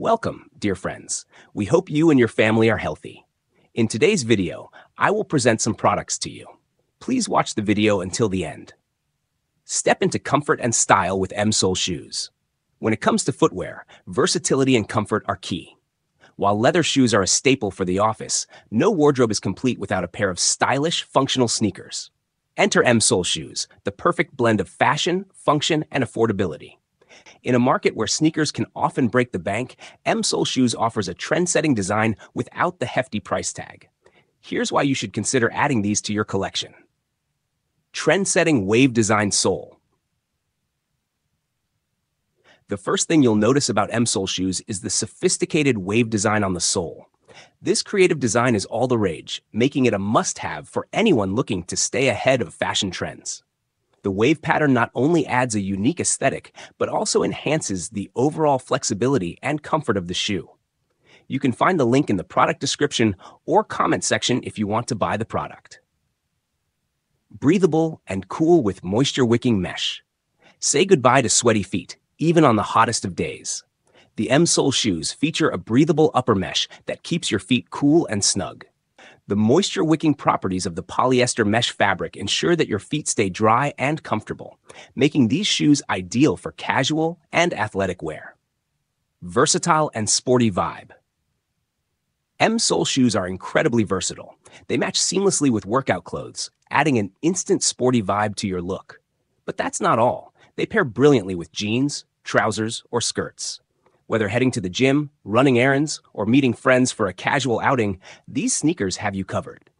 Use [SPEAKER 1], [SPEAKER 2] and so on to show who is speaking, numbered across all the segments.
[SPEAKER 1] Welcome, dear friends. We hope you and your family are healthy. In today's video, I will present some products to you. Please watch the video until the end. Step into comfort and style with M Soul shoes. When it comes to footwear, versatility and comfort are key. While leather shoes are a staple for the office, no wardrobe is complete without a pair of stylish, functional sneakers. Enter M Soul shoes, the perfect blend of fashion, function, and affordability. In a market where sneakers can often break the bank, M Soul Shoes offers a trend-setting design without the hefty price tag. Here's why you should consider adding these to your collection. Trend-setting wave design sole. The first thing you'll notice about M Soul shoes is the sophisticated wave design on the sole. This creative design is all the rage, making it a must-have for anyone looking to stay ahead of fashion trends. The wave pattern not only adds a unique aesthetic, but also enhances the overall flexibility and comfort of the shoe. You can find the link in the product description or comment section if you want to buy the product. Breathable and cool with moisture-wicking mesh. Say goodbye to sweaty feet, even on the hottest of days. The M Soul shoes feature a breathable upper mesh that keeps your feet cool and snug. The moisture-wicking properties of the polyester mesh fabric ensure that your feet stay dry and comfortable, making these shoes ideal for casual and athletic wear. Versatile and sporty vibe. M Soul shoes are incredibly versatile. They match seamlessly with workout clothes, adding an instant sporty vibe to your look. But that's not all. They pair brilliantly with jeans, trousers, or skirts. Whether heading to the gym, running errands, or meeting friends for a casual outing, these sneakers have you covered.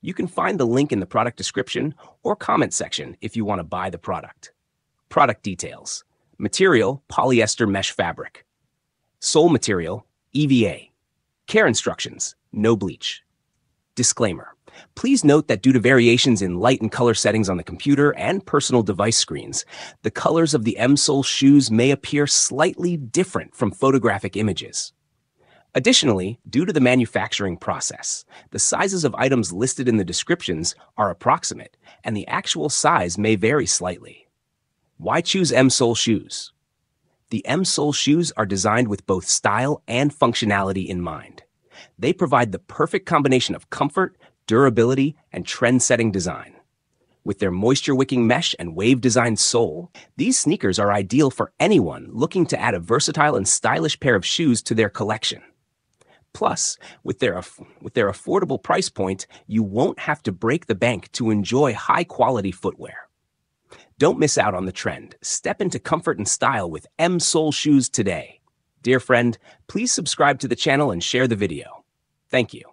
[SPEAKER 1] You can find the link in the product description or comment section if you want to buy the product. Product details. Material, polyester mesh fabric. Sole material, EVA. Care instructions, no bleach. Disclaimer. Please note that due to variations in light and color settings on the computer and personal device screens, the colors of the M Soul shoes may appear slightly different from photographic images. Additionally, due to the manufacturing process, the sizes of items listed in the descriptions are approximate, and the actual size may vary slightly. Why choose M Soul shoes? The M Soul shoes are designed with both style and functionality in mind. They provide the perfect combination of comfort, durability, and trend-setting design. With their moisture-wicking mesh and wave-designed sole, these sneakers are ideal for anyone looking to add a versatile and stylish pair of shoes to their collection. Plus, with their, with their affordable price point, you won't have to break the bank to enjoy high-quality footwear. Don't miss out on the trend. Step into comfort and style with M Soul shoes today. Dear friend, please subscribe to the channel and share the video. Thank you.